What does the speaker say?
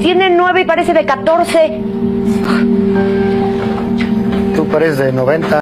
Tiene nueve y parece de 14. Tú pareces de 90.